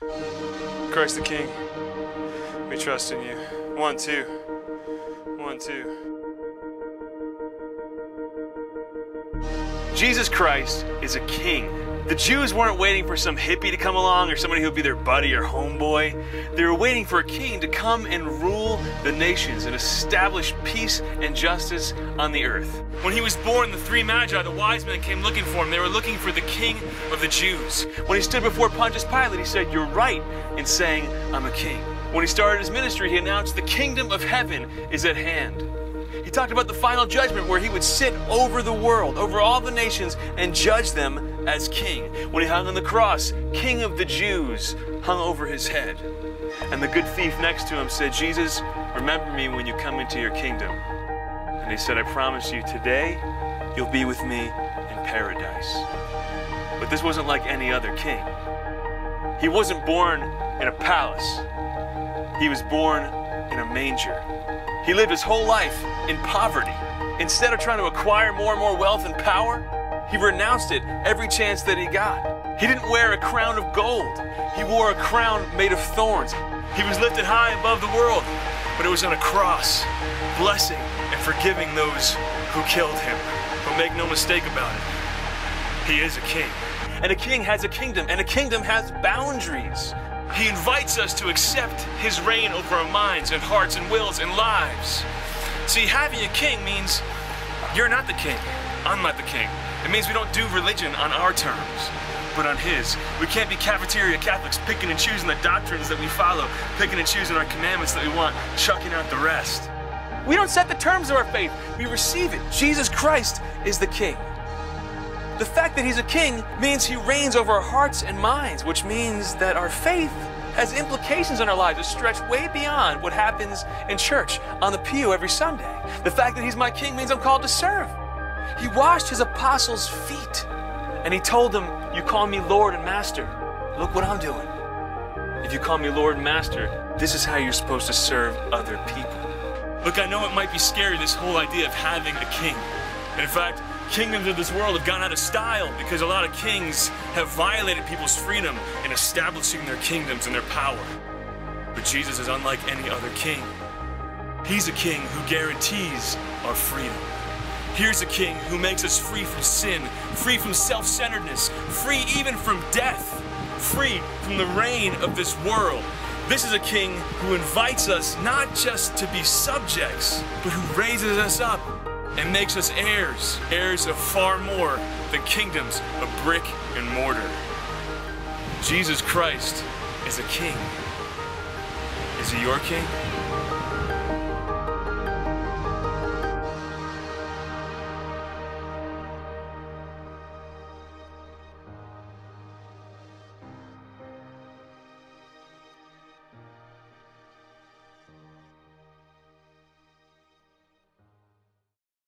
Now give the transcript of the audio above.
Christ the King, we trust in you. One, two. One, two. Jesus Christ is a king. The Jews weren't waiting for some hippie to come along or somebody who would be their buddy or homeboy. They were waiting for a king to come and rule the nations and establish peace and justice on the earth. When he was born, the three magi, the wise men, came looking for him. They were looking for the king of the Jews. When he stood before Pontius Pilate, he said, You're right in saying I'm a king. When he started his ministry, he announced, The kingdom of heaven is at hand. He talked about the final judgment where he would sit over the world, over all the nations, and judge them as king. When he hung on the cross, King of the Jews hung over his head. And the good thief next to him said, Jesus, remember me when you come into your kingdom. And he said, I promise you, today you'll be with me in paradise. But this wasn't like any other king. He wasn't born in a palace, he was born in a manger. He lived his whole life in poverty. Instead of trying to acquire more and more wealth and power, he renounced it every chance that he got. He didn't wear a crown of gold. He wore a crown made of thorns. He was lifted high above the world, but it was on a cross, blessing and forgiving those who killed him. But make no mistake about it, he is a king. And a king has a kingdom, and a kingdom has boundaries. He invites us to accept his reign over our minds and hearts and wills and lives. See, having a king means you're not the king. I'm not the king. It means we don't do religion on our terms, but on his. We can't be cafeteria Catholics picking and choosing the doctrines that we follow, picking and choosing our commandments that we want, chucking out the rest. We don't set the terms of our faith, we receive it. Jesus Christ is the king. The fact that he's a king means he reigns over our hearts and minds, which means that our faith has implications in our lives that stretch way beyond what happens in church on the pew every Sunday. The fact that he's my king means I'm called to serve. He washed his apostles' feet and he told them, You call me Lord and Master. Look what I'm doing. If you call me Lord and Master, this is how you're supposed to serve other people. Look, I know it might be scary, this whole idea of having a king. In fact, kingdoms of this world have gone out of style because a lot of kings have violated people's freedom in establishing their kingdoms and their power. But Jesus is unlike any other king. He's a king who guarantees our freedom. Here's a king who makes us free from sin, free from self centeredness, free even from death, free from the reign of this world. This is a king who invites us not just to be subjects, but who raises us up and makes us heirs, heirs of far more than kingdoms of brick and mortar. Jesus Christ is a king. Is he your king?